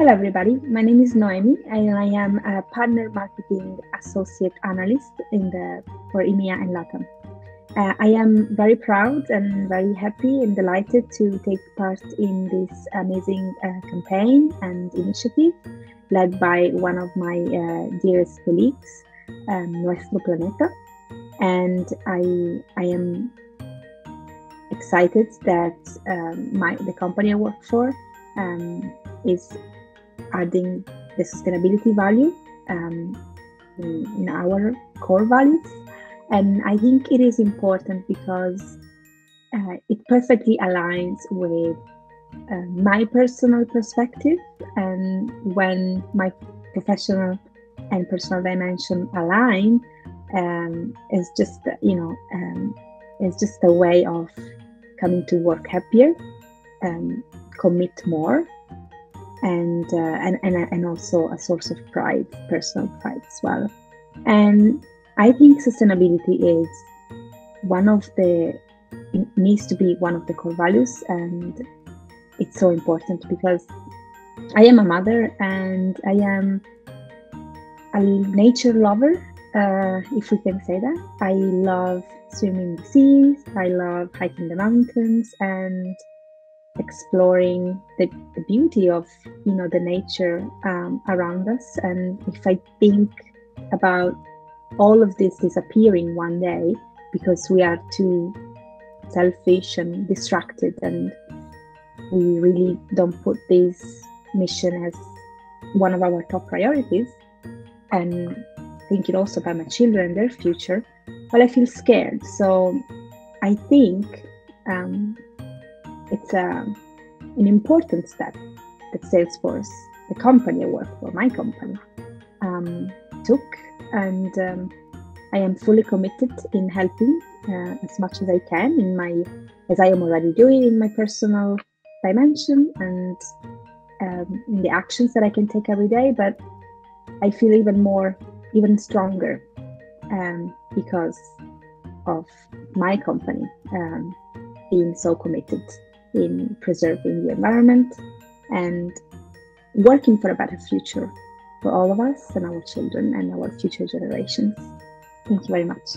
Hello, everybody. My name is Noemi, and I am a partner marketing associate analyst in the for EMEA and LATAM. Uh, I am very proud and very happy and delighted to take part in this amazing uh, campaign and initiative led by one of my uh, dearest colleagues, um, Nuestro Planeta. And I, I am excited that um, my, the company I work for um, is adding the sustainability value um, in, in, our core values. And I think it is important because uh, it perfectly aligns with uh, my personal perspective. And when my professional and personal dimension align, um, it's just, you know, um, it's just a way of coming to work happier, um, commit more, and, uh, and, and, and also a source of pride, personal pride as well. And I think sustainability is one of the, needs to be one of the core values. And it's so important because I am a mother and I am a nature lover, uh, if we can say that. I love swimming the seas, I love hiking the mountains, and exploring the, the beauty of you know the nature um, around us. And if i think about all of this disappearing one day because we are too selfish and distracted and we really don't put this mission as one of our top priorities and thinking also about my children and their future well i feel scared. So i think um, it's a, um, an important step that Salesforce, the company I work for, my company, um, took. And um, I am fully committed in helping uh, as much as I can in my, as I am already doing in my personal dimension and um, in the actions that I can take every day. But I feel even more, even stronger um, because of my company um, being so committed in preserving the environment and working for a better future for all of us and our children and our future generations. Thank you very much.